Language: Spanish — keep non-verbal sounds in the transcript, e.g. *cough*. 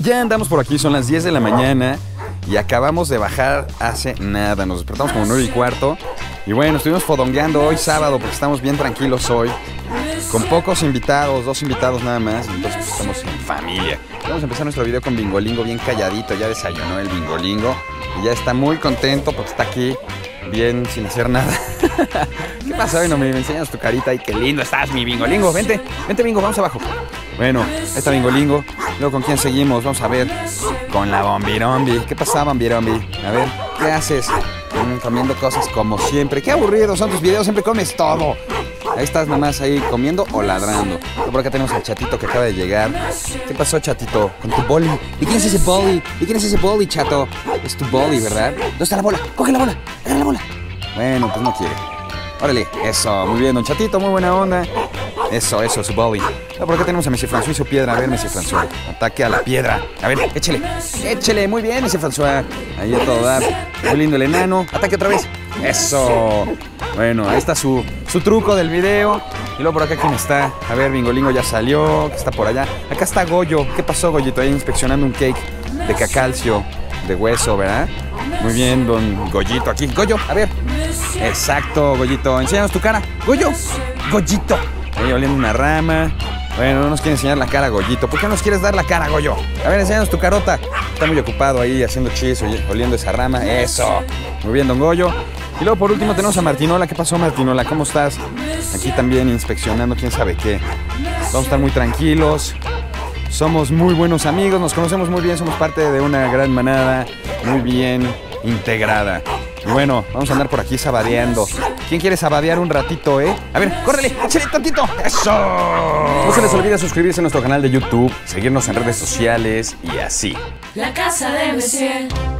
ya andamos por aquí, son las 10 de la mañana y acabamos de bajar hace nada. Nos despertamos como 9 y cuarto. Y bueno, estuvimos fodongueando hoy sábado porque estamos bien tranquilos hoy. Con pocos invitados, dos invitados nada más. Entonces pues, estamos en familia. Vamos a empezar nuestro video con Bingolingo bien calladito. Ya desayunó el Bingolingo. Y ya está muy contento porque está aquí bien sin hacer nada. *laughs* ¿Qué pasa hoy? No me enseñas tu carita y qué lindo estás, mi Bingolingo. Vente, vente Bingo, vamos abajo. Bueno, está Bingolingo. Luego, ¿con quién seguimos? Vamos a ver. Con la Bombirombi. ¿Qué pasa, Bombirombi? A ver, ¿qué haces? Mm, comiendo cosas como siempre. Qué aburrido son tus videos, siempre comes todo. Ahí estás nomás ahí comiendo o ladrando. Por acá tenemos al chatito que acaba de llegar. ¿Qué pasó, chatito? Con tu boli. ¿Y quién es ese boli? ¿Y quién es ese boli, chato? Es tu boli, ¿verdad? ¿Dónde está la bola? Coge la bola. Agarra la bola. Bueno, pues no quiere. Órale, eso, muy bien, don Chatito, muy buena onda. Eso, eso, su boli. por acá tenemos a Messi François y su piedra. A ver, Messi François. Ataque a la piedra. A ver, échele. Échele, muy bien, Messi François. Ahí a todo dar. Muy lindo el enano. Ataque otra vez. Eso. Bueno, ahí está su, su truco del video. Y luego por acá, ¿quién está? A ver, Bingolingo ya salió. ¿Qué está por allá? Acá está Goyo. ¿Qué pasó, Goyito? Ahí inspeccionando un cake de cacalcio, de hueso, ¿verdad? Muy bien, don Goyito aquí. Goyo, a ver. Exacto, Goyito. Enséñanos tu cara. Goyo. Goyito. Oliendo una rama. Bueno, no nos quiere enseñar la cara, Goyito. ¿Por qué nos quieres dar la cara, Goyo? A ver, enséñanos tu carota. Está muy ocupado ahí haciendo chis, oliendo esa rama. Eso. Muy bien, don Goyo. Y luego por último tenemos a Martinola. ¿Qué pasó, Martinola? ¿Cómo estás? Aquí también inspeccionando quién sabe qué. Vamos a estar muy tranquilos. Somos muy buenos amigos, nos conocemos muy bien, somos parte de una gran manada, muy bien integrada. Y bueno, vamos a andar por aquí sabadeando. ¿Quién quiere sabadear un ratito, eh? A ver, córrele, échale tantito. ¡Eso! No se les olvide suscribirse a nuestro canal de YouTube, seguirnos en redes sociales y así. La casa de Monsieur.